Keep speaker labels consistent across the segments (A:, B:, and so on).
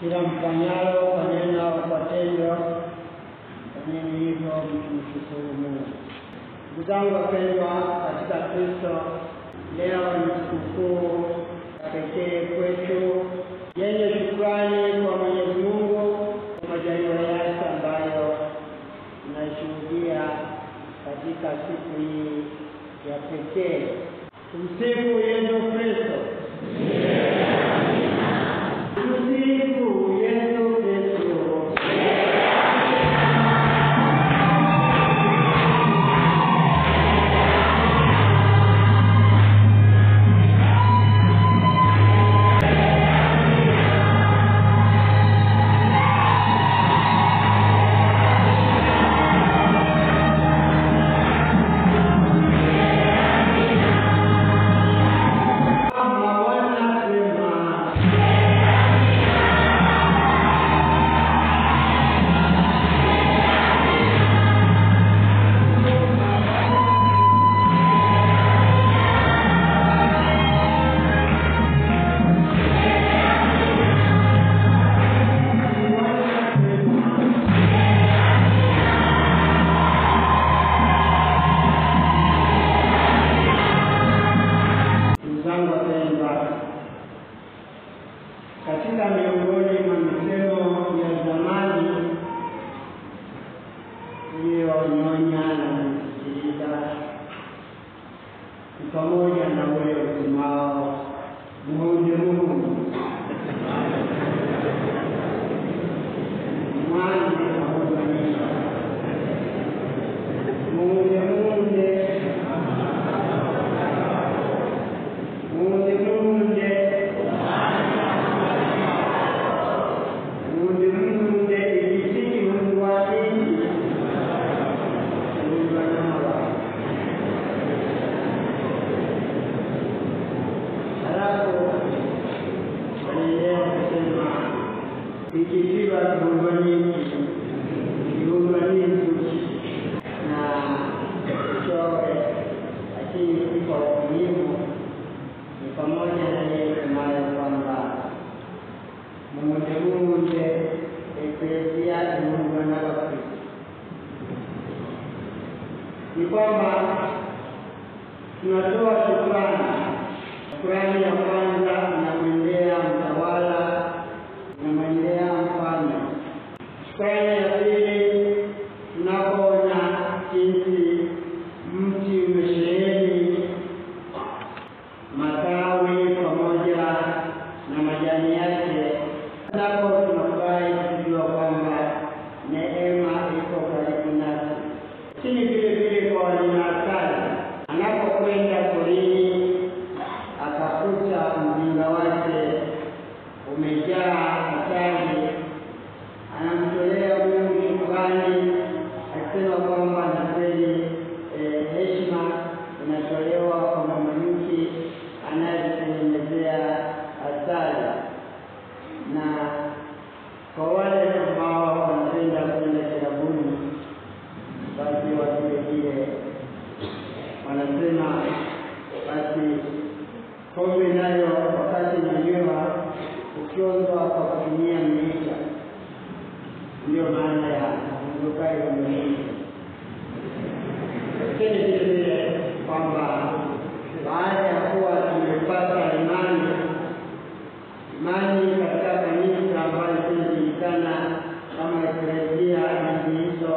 A: kila mfanyalo kwa neno au kwa tendo, fanyeni hivyo mkimshukuru Mungu. Ndugu zangu wapendwa katika Kristo, leo ni sikukuu ya pekee kwetu yenye shukrani kwa Mwenyezi Mungu kwa majaliwa yake ambayo tunaishuhudia katika siku hii ya pekee. Tumsifu Yesu Kristo. Pamoja na ule usemao muonje Mungu mwanze amuganisha muunde munde muunde munde muunde munde ikisiki mungu wa dini mungu wanyama halafu wanaendelea kusema ikitiba kiunganishi kiunganishi na chowe lakini kwa umuhimu ni pamoja na yeye kusemayo kwamba muunde munde eklesia iungana wa Kristo ni kwamba tunatoa shukrani. Shukrani ya kwanza inamwendea mtawala, inamwendea mfalme. Shukrani ya pili tunapoona jinsi mti umesheheni matawi pamoja na majani yake, napo tunafurahi kujua kwamba neema iko karibu nasi. Lakini vile vile kwa walinaaskari, anapokwenda porini akakuta mzinga wake umejaa hatari, anamtolea Mungu shukrani akisema kwamba na kweli eh, heshima inatolewa kwa mwanamke anayejitengenezea asali, na kwa wale ambao wanapenda kwenda kilabuni, basi watu wengine wanasema basi pombe nayo wakati inanywewa ukionzwa kwa kutumia mrija, ndiyo maana ya uondokaji wa mrija lakini vile vile kwamba baada ya kuwa tumepata imani imani katika kanisa ambayo inajulikana kama eklesia hizi hizo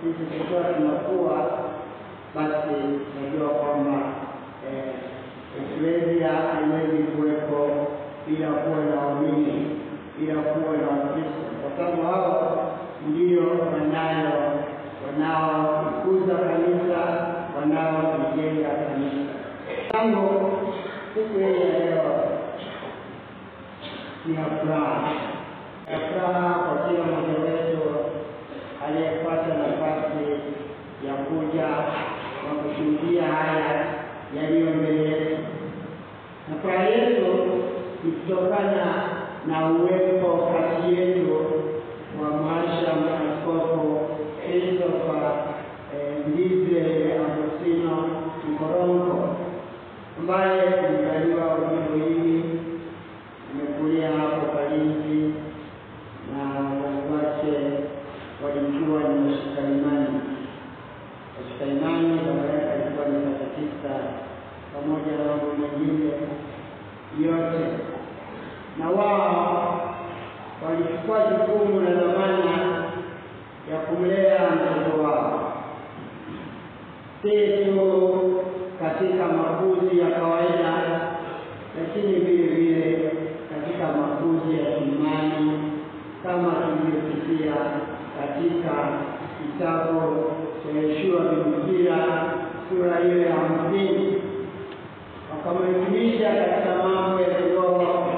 A: sisi tukiwa tunakuwa basi najua kwamba eh, eklesia haiwezi kuwepo bila kuwa na waumini bila kuwa na wakristo. Kwa sababu hao ndio wanayo wanaokuza kanisa wanaolijenga kanisa. Tangu siku hii ya leo ni ya furaha, ya furaha kwa kila mmoja wetu aliyepata nafasi ya kuja na kushuhudia haya yaliyo mbele yetu, na furaha yetu ni kutokana na uwepo kati yetu wa maisha Askofu Christopher Ndize Ndizwe Agostino Mkoronko ambaye alizaliwa Ujiji hili, amekulia hapo Kalinzi walikuwa ni washika imani. Washika imani baba yake alikuwa ni katekista pamoja na mambo mengine yote, na wao walichukua jukumu na dhamana ya kumlea mtoto wao, si katika makuzi ya kawaida, lakini vile vile katika makuzi ya imani kama tulivyosikia katika kitabu cha Yoshua Biblia sura hiyo ya hamsini, wakamwelimisha katika mambo ya kiroho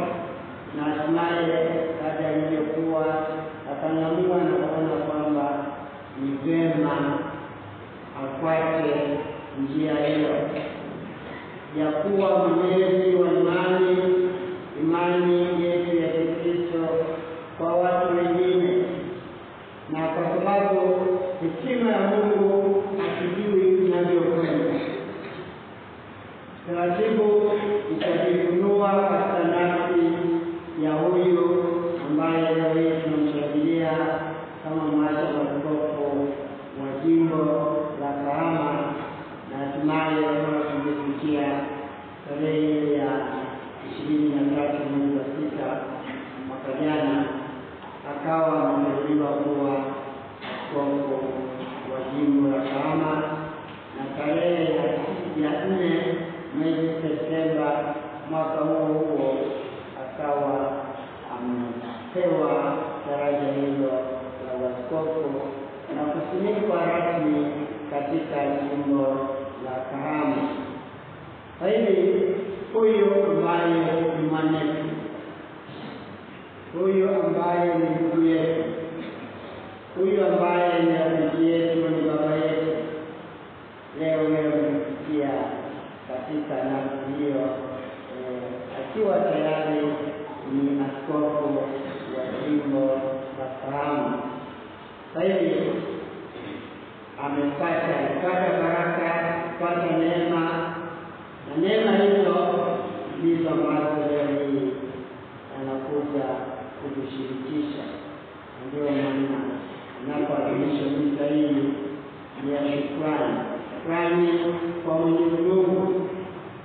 A: na hatimaye baada ya ilivyokuwa akang'amua na kuona kwamba ni vyema afuate njia hiyo. Ya kuwa mwenyezi wa imani, imani yetu ya Kikristo kwa watu wengine, na kwa sababu hekima ya Mungu hatujui inavyokwenda, taratibu itajifunua katika nafsi ya huyu ambaye leo hii tunamshangilia kama mwacha maaskofu wa jimbo la Kahama, na hatimaye kama tungefikia tarehe ya ishirini na tatu mwezi wa sita mwaka jana akawa ameteuliwa kuwa askofu wa jimbo la Kahama, na tarehe ya nne mwezi Septemba mwaka huo huo akawa amepewa daraja hilo la uaskofu na kusimikwa rasmi katika jimbo la Kahama. Kwa hivi huyu ambaye ni mwanetu, huyu ambaye ni ndugu yetu, huyu ambaye ni rafiki yetu, ni baba yetu, leo leo nimesikia katika nafsi hiyo akiwa tayari ni askofu wa jimbo la Kahama. Kwa hivi amepata alipata baraka, pata neema, na neema hizo ndizo ambazo leo hii anakuja kutushirikisha. Ndio maana anapoadhimisha misa hii ni ya shukrani, shukrani kwa Mwenyezi Mungu,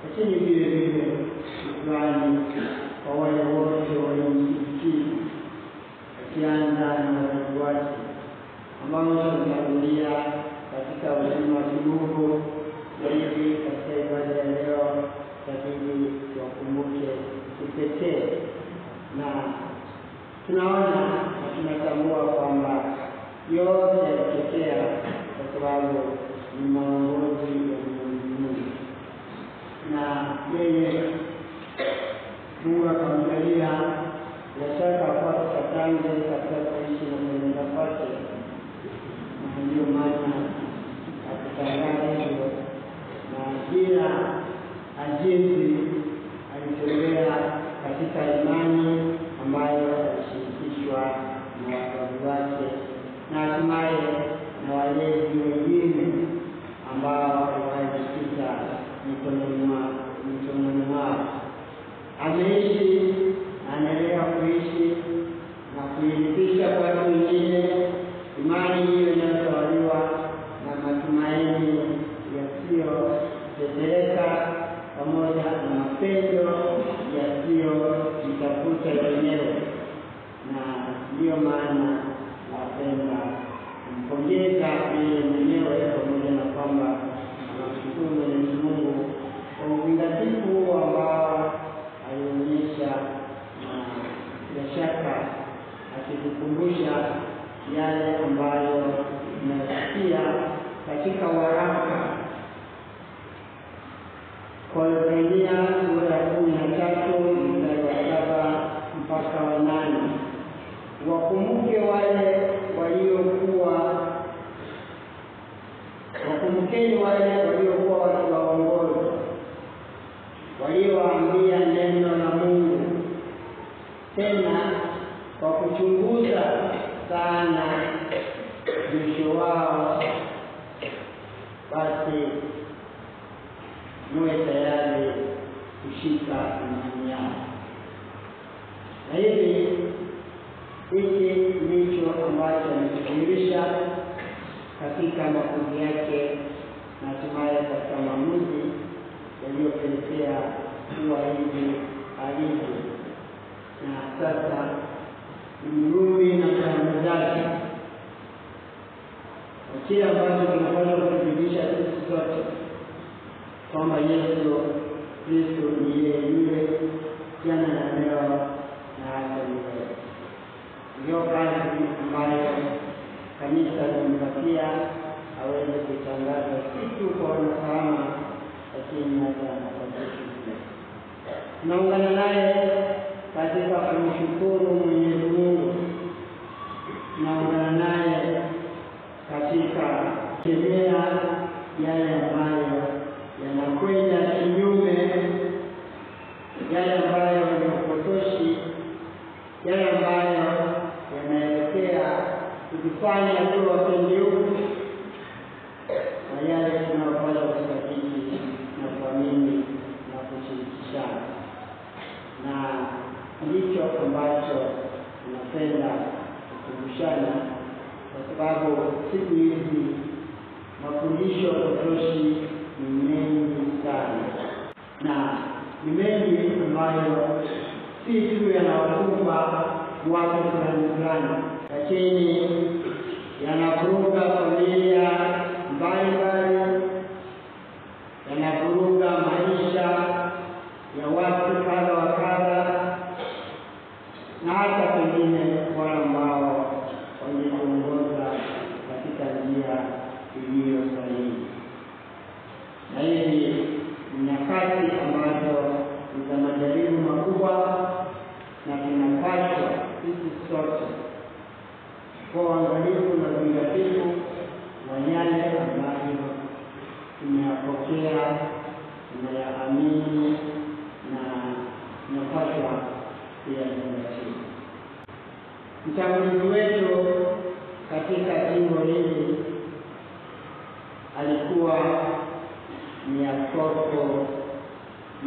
A: lakini vile vile shukrani kwa wale wote waliomsikia, akianza na wazazi wake ambao tumetangulia katika uzima wa kimungu. Na hivi katika ibada ya leo tabidi tuwakumbuke kipekee, na tunaona na tunatambua kwamba yote yalitokea kwa sababu ni maongozi ya Mwenyezi Mungu, na yeye Mungu akamjalia bila shaka apate katange katika kuishi na kuenenda kwake, na ndio maana akutangaza hivyo, na bila ajizi alitembea katika imani ambayo alishirikishwa na wazazi wake na hatimaye na walezi wengine ambao walijikita mikononi mwao. Ameishi na anaendelea kuishi na kuirithisha kwa watu wengine imani hiyo inayotawaliwa na matumaini yasiyotetereka pamoja na mapendo yasiyojitafuta yenyewe, na ndiyo maana napenda kumpongeza yeye mwenyewe pamoja na kwamba anamshukuru Mwenyezi Mungu kwa uzingatifu huo ambao alionyesha, na bila shaka akitukumbusha yale ambayo tunasikia katika waraka. Kwa Waebrania sura ya kumi na tatu mstari wa saba mpaka wa nane. Wakumbuke wale waliokuwa wakumbukeni wale waliokuwa wakiwaongoza waliowaambia neno la Mungu, tena kwa kuchunguza sana mwisho wao, basi muwe tayari kushika imani yao. Na hivi Hiki ndicho ambacho ametudhihirisha katika makundi yake na hatimaye katika maamuzi yaliyopelekea kuwa hivi alivyo, na sasa mrumi na karama zake kile ambacho kinapaswa kuthibitisha sisi sote kwamba Yesu Kristo ni yeye yule jana na leo na hata milele. Ndiyo kazi ambayo kanisa limempatia aweze kutangaza si tu kwa wanafahamu, lakini hata kwa Yesu. Tunaungana naye katika kumshukuru Mwenyezi Mungu, tunaungana naye katika kemea yale ambayo yanakwenda kinyume, yale ambayo ni upotoshi, yale ambayo yanaelekea kujifanya tuwe wapendeuku, na yale tunayopaswa kusadiki na kuamini na kushirikishana, na ndicho ambacho tunapenda kukumbushana kwa sababu siku hizi mafundisho potoshi ni mengi sana, na ni mengi ambayo si tu yanawakumba watu fulani fulani, lakini yanavuruga familia mbalimbali, yanavuruga maisha ya watu kadha wa kadha, na hata pengine wale ambao wangekuongoza katika njia iliyo sahihi. Na hivi ni nyakati ambazo ni za majaribu makubwa, na tunapaswa sisi sote kwa uangalifu na uangalifu wa yale ambayo tumeyapokea, tunayaamini na tunapaswa kuyazingatia. Mtangulizi wetu katika jimbo hili alikuwa Askofu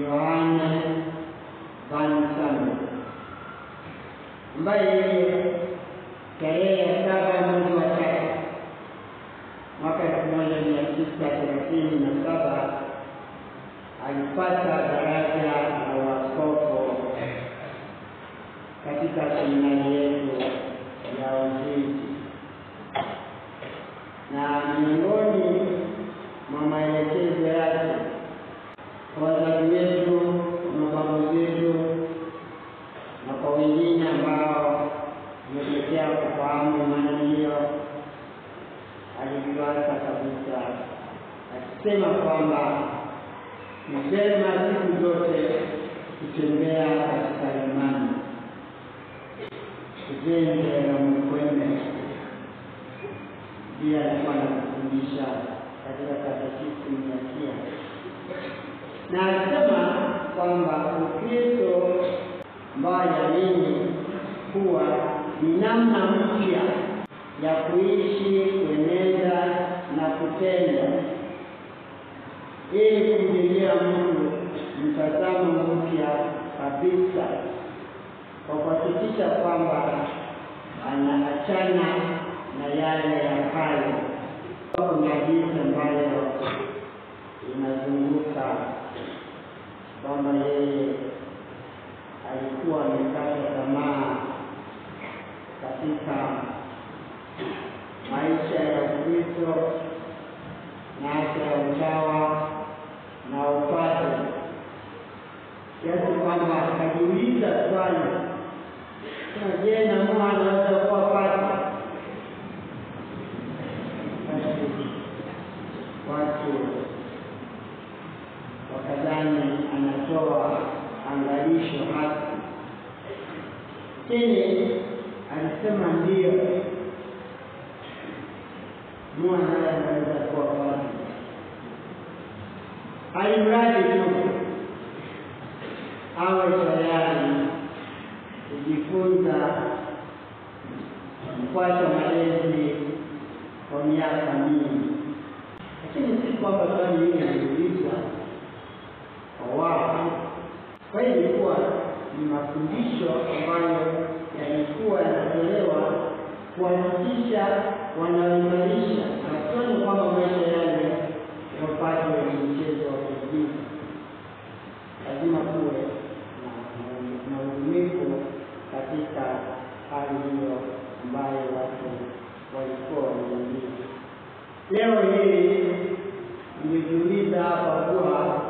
A: Yohane Samuel. Ambaye tarehe ya saba mwezi wa tatu mwaka elfu moja mia tisa thelathini na saba alipata daraja la uaskofu katika seminari yetu ya Uzinzi, na miongoni mwa maelekezo yake kwa wazazi wetu, na mababu zetu na kwa wengine ambao wametokea kufahamu imani hiyo, alituasa kabisa akisema kwamba ni vyema siku zote kutembea katika imani tujenge na mkweme. Pia alikuwa anakufundisha katika katekisimu ya KIA, na alisema kwamba Ukristo ambayo nini kuwa ni namna mpya ya kuishi, kueneza na kutenda, ili kumjengea Mungu mtazamo mpya kabisa kwa kuhakikisha kwamba anaachana na yale ya kale. Kuna hadithi ambayo inazunguka kwamba yeye alikuwa amekata tamaa katika maisha ya Ukristo na hata ya utawa na upadre, kiasi kwamba akajiuliza swali Je, namua lakini alisema ndio, mua naye anaweza kuwa padre, alimradi tu awe tayari kujifunza kufuata malezi kwa miaka mingi, lakini si kwamba swali hili aliulizwa kwa wapi. Kwa hiyo ilikuwa ni mafundisho ambayo yalikuwa yanatolewa kuhakikisha wanaimarisha na tuseme kwamba maisha yale wapate wenye mchezo wa kuigiza. Lazima kuwe na ubunifu katika hali hiyo ambayo watu walikuwa wameingia. Leo hii nimejiuliza hapa kuwa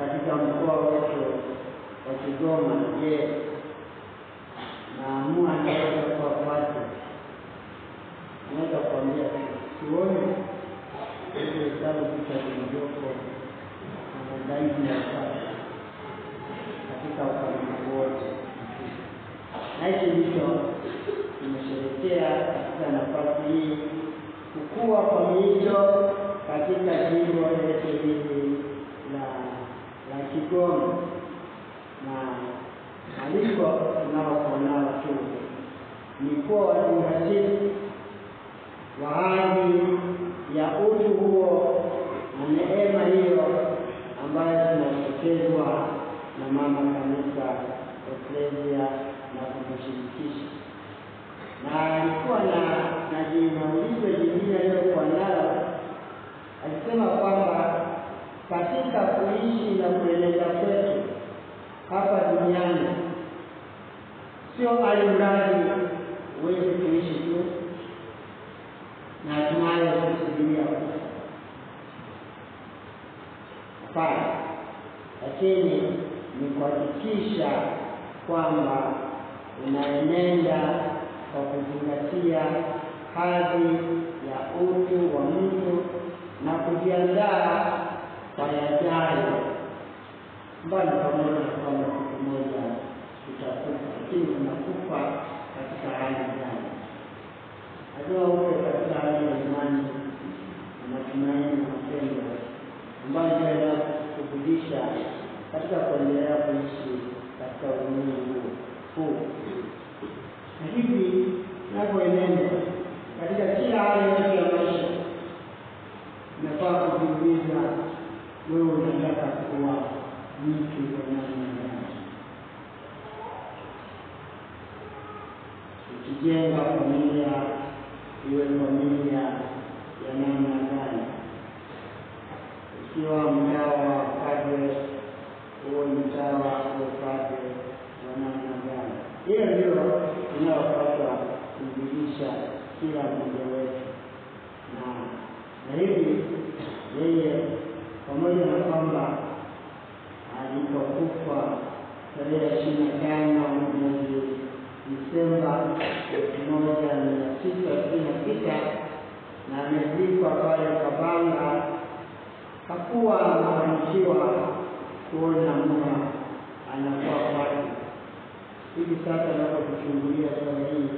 A: katika mkoa wetu wa Kigoma, je, naamua naweza kuwafuata? Naweza kuambia sione ile kitabu kicha kilichoko na zaidi ya sasa katika ukamilifu wote, na hichi ndicho tumesherekea katika nafasi hii kukua kwa miito katika jimbo letu hili la la Kigoma na aliko tunaokuwa nao tu ni kuwa wazingatifu wa hali ya utu huo na neema hiyo ambayo tunapokezwa na mama kanisa Eklesia na kutushirikisha. Na alikuwa na na jinaulizo jingine aliyokuwa nalo, alisema kwamba katika kuishi na kueneza kwetu hapa duniani sio alimradi uweze kuishi tu. Na hatimaye kusubiria kufa. Hapana, lakini ni kuhakikisha kwamba unaenenda kwa kuzingatia hadhi ya utu wa mtu na kujiandaa kwa yajayo, mbali pamoja kwamba siku moja tutakufa, lakini tunakufa katika hali gani? Lazima uwe katika hali ya imani na matumaini na mapendo ambayo itaenda kukufundisha katika kuendelea kuishi katika ulimwengu huu na hivi tunavyoenenda katika kila hali yote ya maisha, inafaa kujiuliza, wewe unataka kuwa mtu wa namna gani? Ukijenga familia iwe familia ya namna gani? Ikiwa mtawa wa padre uwe mtawa wa padre wa namna gani? Hiyo ndio inayopaswa kujulisha kila mmoja wetu, na hivi yeye pamoja na kwamba alipokufa tarehe ishirini na tano mwezi Disemba elfu moja mia tisa sitini na sita na amezikwa pale Kabanga, hakuwa anafanikiwa kuona muda anakuwa kwake. Hivi sasa anapokuchungulia sana hii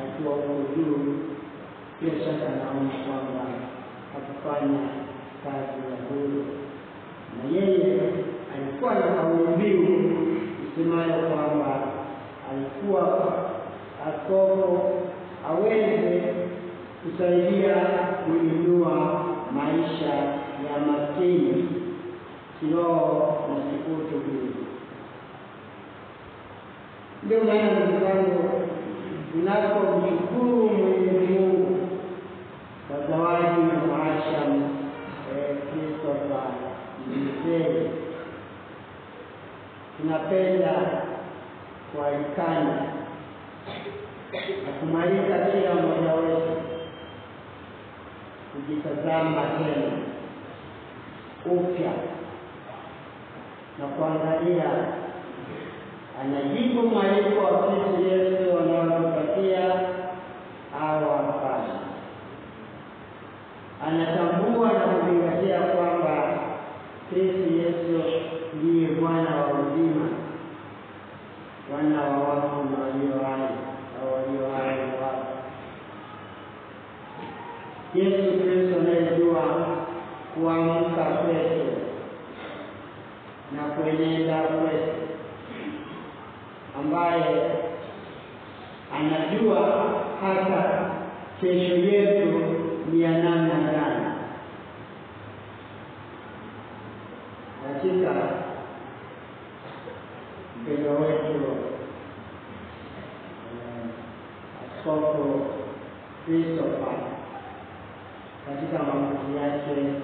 A: akiwa huko juu, bila shaka naona kwamba hakufanya kazi ya bure, na yeye alikuwa na kauli mbiu isemayo kwamba alikuwa askofu aweze kusaidia kuinua maisha ya maskini kiroho na vile. Ndio maana ndugu zangu, tunapomshukuru Mwenyezi Mungu kwa zawadi na maasham kwa Mzee, tunapenda kualikana na kumalika kila mmoja wetu kujitazama tena upya na kuangalia anajibu mwaliko wa Kristo Yesu wanaotupatia au hapana. Anatambua na kuzingatia kwamba Kristo Yesu ndiye Bwana wa uzima, Bwana wa wafu na walio hai au walio hai na. Yesu Kristo anayejua kuamka kwetu na kuenenda kwetu ambaye anajua hata kesho yetu ni ya namna gani. Katika mpendo wetu Christopher katika yake,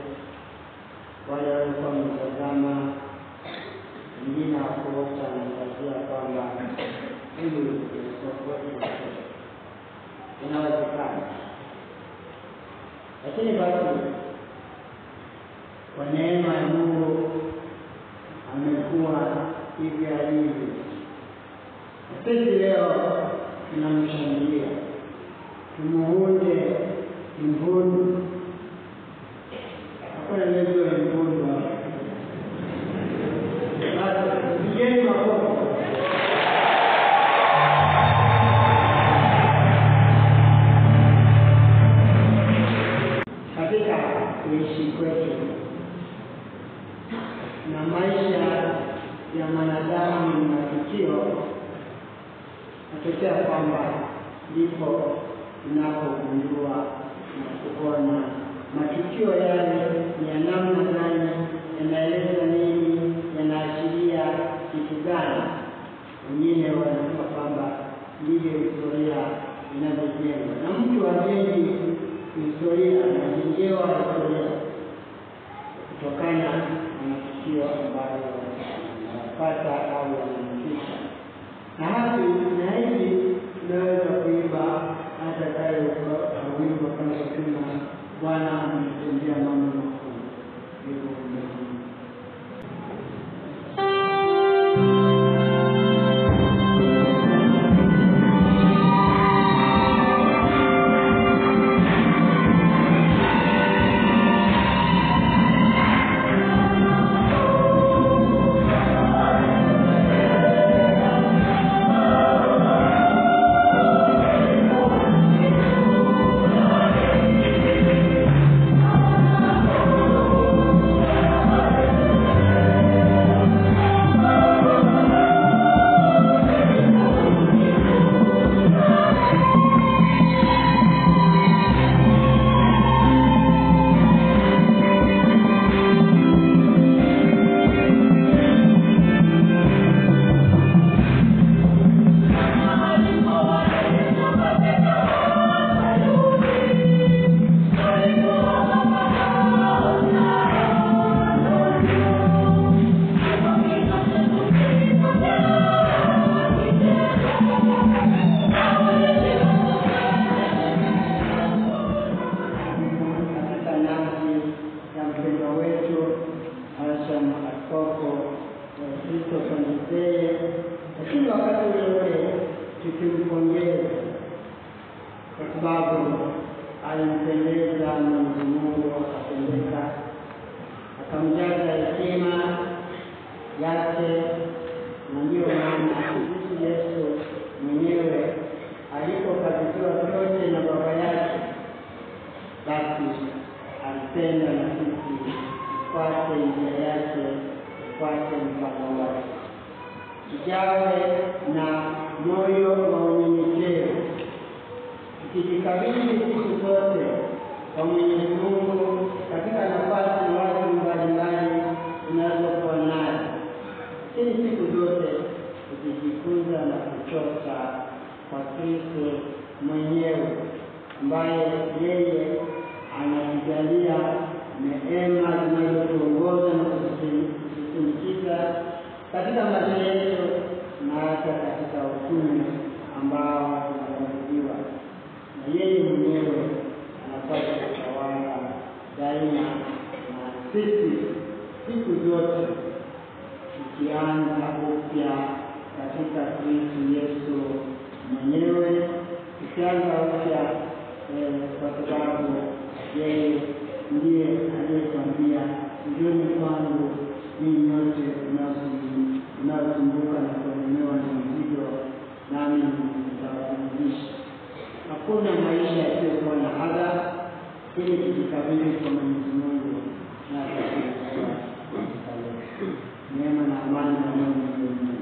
A: lakini basi kwa neema ya Mungu amekuwa hivi alivyo. Na Sisi leo tunamshangilia, na maisha ya mwanadamu ni matukio, natokea kwamba ndipo inapogundua na kuona matukio yale ni ya namna gani, yanaeleza nini, yanaashiria kitu gani. Wengine wanasema kwamba ndivyo historia inavyojengwa, na mtu ajengi historia, anajengewa historia kutokana na matukio ambayo yanapata au yanamtisha. Na hasi na hivi tunaweza kuimba hata kale wimbo kama tuna Bwana ametendea mambo makuu. Hivyo tujawe na moyo wa unyenyekevu, tukijikabidhi siku zote kwa Mwenyezi Mungu katika nafasi na watu mbalimbali tunazokuwa nayo, lakini siku zote tukijifunza na kuchoka kwa Kristo mwenyewe ambaye yeye anatujalia neema zinazotuongoza na kutusindikiza katika maisha yetu na hata katika uchumi ambao tunakabidhiwa na yeye mwenyewe anapata kutawala daima na sisi siku zote tukianza upya katika Kristo Yesu mwenyewe, tukianza upya eh, kwa sababu yeye ndiye aliyekwambia njoni kwangu ninyi nyote mnaosumbu- mnaosumbuka na kulemewa na mizigo, nami nitawapumzisha. Hakuna maisha yasiyokuwa na adha, ili tujikabidhi kwa Mwenyezi Mungu na leo. Neema na amani na Mungu